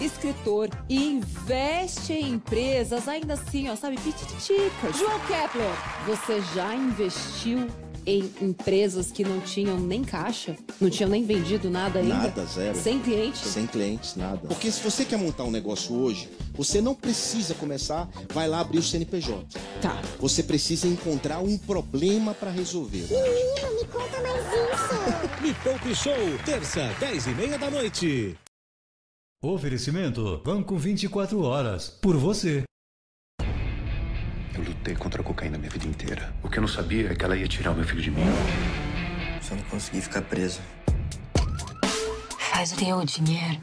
escritor e investe em empresas, ainda assim, ó, sabe, pititicas. João Kepler, você já investiu em empresas que não tinham nem caixa? Não tinham nem vendido nada ainda? Nada, zero. Sem cliente? Sem clientes, nada. Porque se você quer montar um negócio hoje, você não precisa começar, vai lá abrir o CNPJ. Tá. Você precisa encontrar um problema para resolver. Menino, me conta mais isso. Me Poupe Show, terça, 10 e meia da noite. Oferecimento Banco 24 Horas. Por você. Eu lutei contra a cocaína minha vida inteira. O que eu não sabia é que ela ia tirar o meu filho de mim. Só não consegui ficar presa. Faz o teu dinheiro.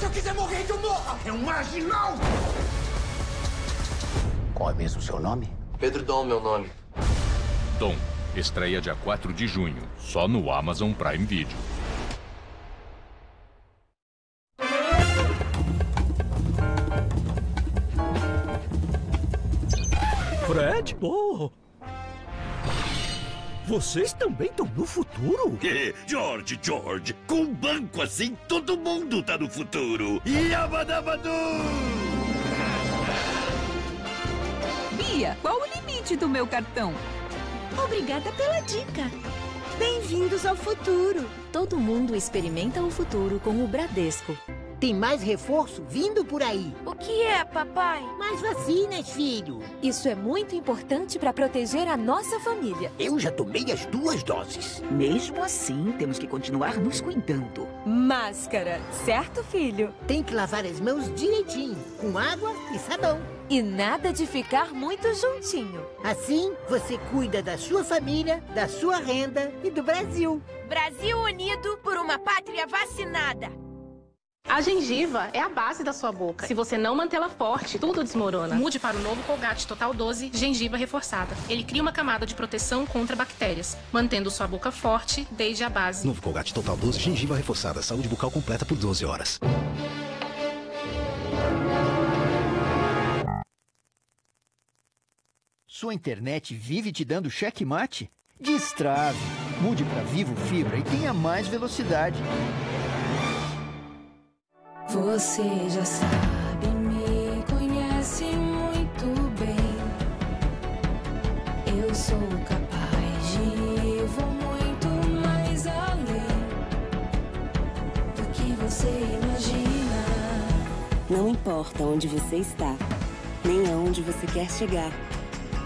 Se eu quiser morrer, que eu morra! É um marginal! Qual é mesmo o seu nome? Pedro Dom, meu nome. Dom, estreia dia 4 de junho, só no Amazon Prime Video. Fred? Oh! Vocês também estão no futuro? George, George, com um banco assim, todo mundo tá no futuro. Yabadabadu! Bia, qual o limite do meu cartão? Obrigada pela dica. Bem-vindos ao futuro. Todo mundo experimenta o futuro com o Bradesco. Tem mais reforço vindo por aí. O que é, papai? Mais vacinas, filho. Isso é muito importante para proteger a nossa família. Eu já tomei as duas doses. Mesmo assim, temos que continuar nos cuidando. Máscara, certo, filho? Tem que lavar as mãos direitinho, com água e sabão. E nada de ficar muito juntinho. Assim, você cuida da sua família, da sua renda e do Brasil. Brasil unido por uma pátria vacinada. A gengiva é a base da sua boca. Se você não mantê-la forte, tudo desmorona. Mude para o novo Colgate Total 12 Gengiva Reforçada. Ele cria uma camada de proteção contra bactérias, mantendo sua boca forte desde a base. Novo Colgate Total 12 Gengiva Reforçada. Saúde bucal completa por 12 horas. Sua internet vive te dando checkmate? Destrave. Mude para Vivo Fibra e tenha mais velocidade. Você já sabe, me conhece muito bem. Eu sou capaz de ir, vou muito mais além do que você imagina. Não importa onde você está, nem aonde você quer chegar.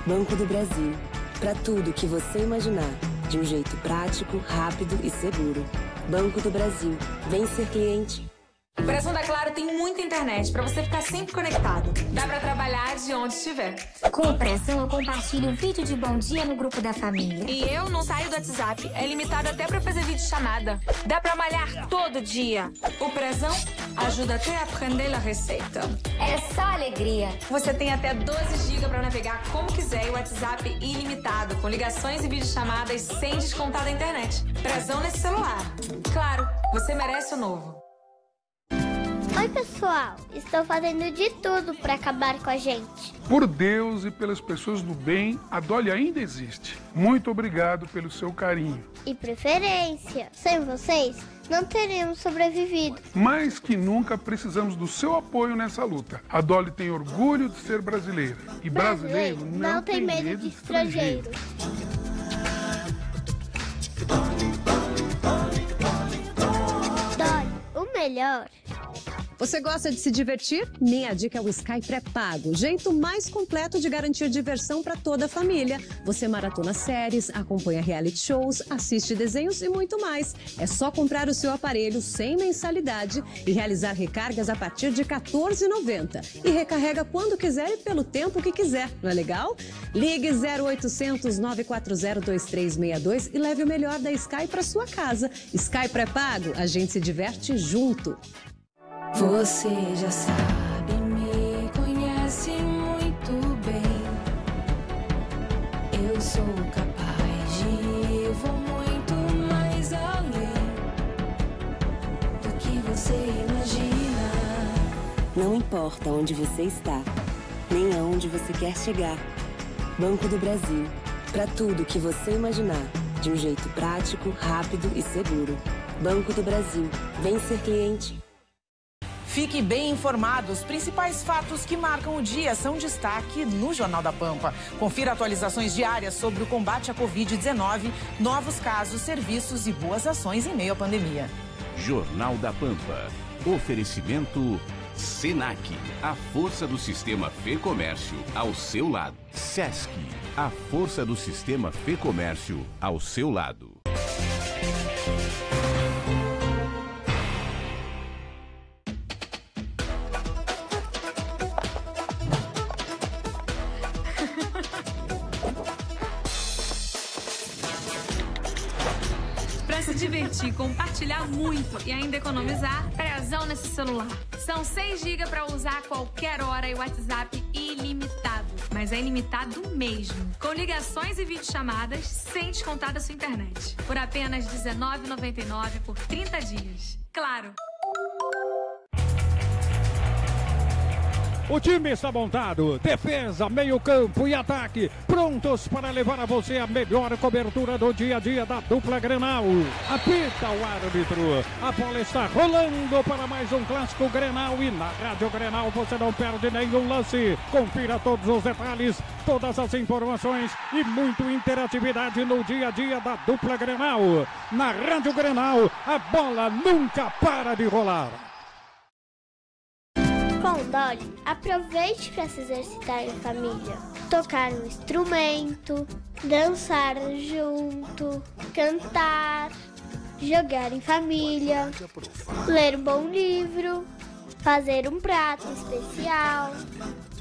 Banco do Brasil. Para tudo que você imaginar, de um jeito prático, rápido e seguro. Banco do Brasil. Vem ser cliente. O da Claro tem muita internet para você ficar sempre conectado. Dá para trabalhar de onde estiver. Com o Pressão eu compartilho um vídeo de bom dia no grupo da família. E eu não saio do WhatsApp. É limitado até para fazer vídeo chamada. Dá para malhar todo dia. O Pressão ajuda até a aprender a receita. É só alegria. Você tem até 12 GB para navegar como quiser e o WhatsApp ilimitado, com ligações e videochamadas sem descontar da internet. Pressão nesse celular. Claro, você merece o novo. Oi, pessoal. Estou fazendo de tudo para acabar com a gente. Por Deus e pelas pessoas do bem, a Dolly ainda existe. Muito obrigado pelo seu carinho. E preferência. Sem vocês, não teríamos sobrevivido. Mais que nunca precisamos do seu apoio nessa luta. A Dolly tem orgulho de ser brasileira. E brasileiro, brasileiro não, não, tem medo, medo de estrangeiro. Dolly, o melhor você gosta de se divertir? Minha dica é o Sky pré-pago, jeito mais completo de garantir diversão para toda a família. Você maratona séries, acompanha reality shows, assiste desenhos e muito mais. É só comprar o seu aparelho sem mensalidade e realizar recargas a partir de R$ 14,90. E recarrega quando quiser e pelo tempo que quiser. Não é legal? Ligue 0800 940 2362 e leve o melhor da Sky para sua casa. Sky pré-pago, a gente se diverte junto. Você já sabe, me conhece muito bem. Eu sou capaz de ir, vou muito mais além do que você imagina. Não importa onde você está, nem aonde você quer chegar. Banco do Brasil. Para tudo que você imaginar, de um jeito prático, rápido e seguro. Banco do Brasil. Vem ser cliente. Fique bem informado. Os principais fatos que marcam o dia são destaque no Jornal da Pampa. Confira atualizações diárias sobre o combate à Covid-19, novos casos, serviços e boas ações em meio à pandemia. Jornal da Pampa. Oferecimento Senac, a força do sistema Fê Comércio ao seu lado. Sesc, a força do sistema Fê Comércio ao seu lado. Se divertir, compartilhar muito e ainda economizar, prezão nesse celular. São 6 GB pra usar a qualquer hora e WhatsApp ilimitado. Mas é ilimitado mesmo. Com ligações e videochamadas sem descontar da sua internet. Por apenas R$19,99 por 30 dias. Claro! O time está montado, defesa, meio-campo e ataque, prontos para levar a você a melhor cobertura do dia a dia da dupla Grenal. Apita o árbitro, a bola está rolando para mais um clássico Grenal e na Rádio Grenal você não perde nenhum lance. Confira todos os detalhes, todas as informações e muito interatividade no dia a dia da dupla Grenal. Na Rádio Grenal, a bola nunca para de rolar. Com Dolly, aproveite para se exercitar em família. Tocar um instrumento, dançar junto, cantar, jogar em família, ler um bom livro, fazer um prato especial,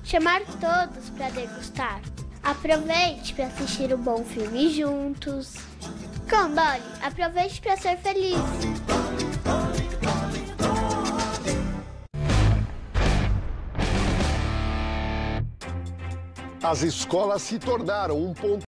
chamar todos para degustar. Aproveite para assistir um bom filme juntos. Com Dolly, aproveite para ser feliz. As escolas se tornaram um ponto